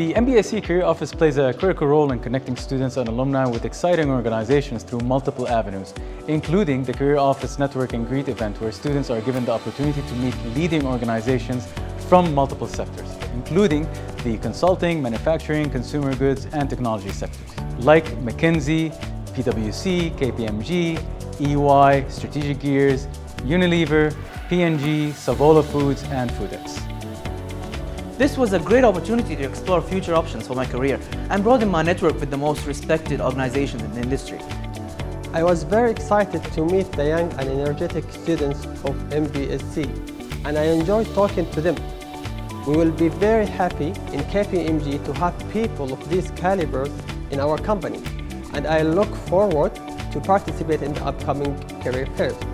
The MBSC Career Office plays a critical role in connecting students and alumni with exciting organizations through multiple avenues, including the Career Office Network and Greet event, where students are given the opportunity to meet leading organizations from multiple sectors, including the consulting, manufacturing, consumer goods, and technology sectors, like McKinsey, PwC, KPMG, EY, Strategic Gears, Unilever, P&G, Savola Foods, and Foodex. This was a great opportunity to explore future options for my career and broaden my network with the most respected organizations in the industry. I was very excited to meet the young and energetic students of MBSC and I enjoyed talking to them. We will be very happy in KPMG to have people of this caliber in our company and I look forward to participate in the upcoming career fairs.